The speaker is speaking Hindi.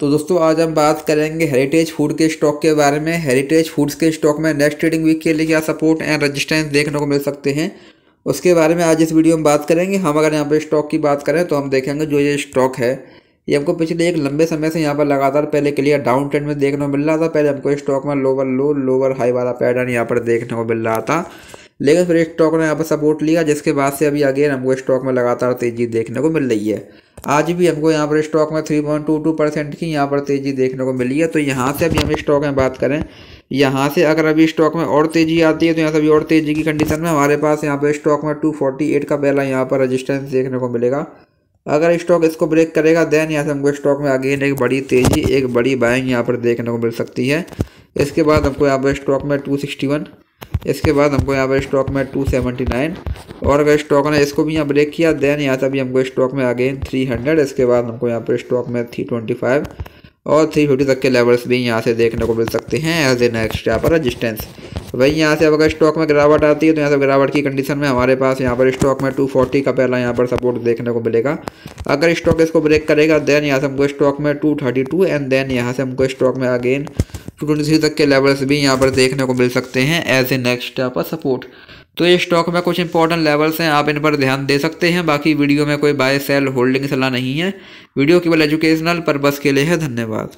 तो दोस्तों, आज हम बात करेंगे हेरिटेज फ़ूड के स्टॉक के बारे में। हेरिटेज फूड्स के स्टॉक में नेक्स्ट ट्रेडिंग वीक के लिए क्या सपोर्ट एंड रजिस्टेंस देखने को मिल सकते हैं। उसके बारे में आज इस वीडियो में बात करेंगे। हम अगर यहाँ पर स्टॉक की बात करें तो हम देखेंगे जो ये स्टॉक है, ये हमको पिछले एक लंबे समय से यहाँ पर लगातार पहले क्लियर डाउन ट्रेंड में देखने को मिल रहा था। पहले हमको स्टॉक में लोअर लो लोअर हाई वाला पैटर्न यहाँ पर देखने को मिल रहा था। लेकिन फिर स्टॉक ने यहाँ पर सपोर्ट लिया, जिसके बाद से अभी अगेन हमको स्टॉक में लगातार तेज़ी देखने को मिल रही है। आज भी हमको यहाँ पर स्टॉक में three point two two percent की यहाँ पर तेज़ी देखने को मिली है। तो यहाँ से अभी हम स्टॉक में बात करें, यहाँ से अगर अभी स्टॉक में और तेज़ी आती है तो यहाँ से अभी और तेज़ी की कंडीशन में हमारे पास यहाँ पर स्टॉक में टू फोर्टी एट का पहला यहाँ पर रजिस्टेंस देखने को मिलेगा। अगर स्टॉक इसको ब्रेक करेगा देन यहाँ से हमको स्टॉक में अगेन एक बड़ी तेज़ी, एक बड़ी बाइंग यहाँ पर देखने को मिल सकती है। इसके बाद हमको यहाँ पर स्टॉक में टू सिक्सटी वन इसके बाद हमको यहाँ पर स्टॉक में टू सेवेंटी नाइन और अगर स्टॉक ने इसको भी यहाँ ब्रेक किया देन यहाँ से भी हमको स्टॉक में अगेन थ्री हंड्रेड इसके बाद हमको यहाँ पर स्टॉक में थ्री ट्वेंटी फाइव और थ्री फिफ्टी तक के लेवल्स भी यहाँ से देखने को मिल सकते हैं एज ए नेक्स्ट यहाँ पर रजिस्टेंस वही यहाँ से अब अगर स्टॉक में गिरावट आती है तो यहाँ से गिरावट की कंडीशन में हमारे पास यहाँ पर स्टॉक में 240 का पहला यहाँ पर सपोर्ट देखने को मिलेगा। अगर स्टॉक इसको ब्रेक करेगा देन यहाँ से हमको स्टॉक में 232 एंड देन यहाँ से हमको स्टॉक में अगेन 223 तक के लेवल्स भी यहाँ पर देखने को मिल सकते हैं एज ए नेक्स्ट यहाँ पर सपोर्ट तो ये स्टॉक में कुछ इंपॉर्टेंट लेवल्स हैं, आप इन पर ध्यान दे सकते हैं, बाकी वीडियो में कोई बाय सेल होल्डिंग सलाह नहीं है। वीडियो केवल एजुकेशनल पर्पज़ के लिए है, धन्यवाद।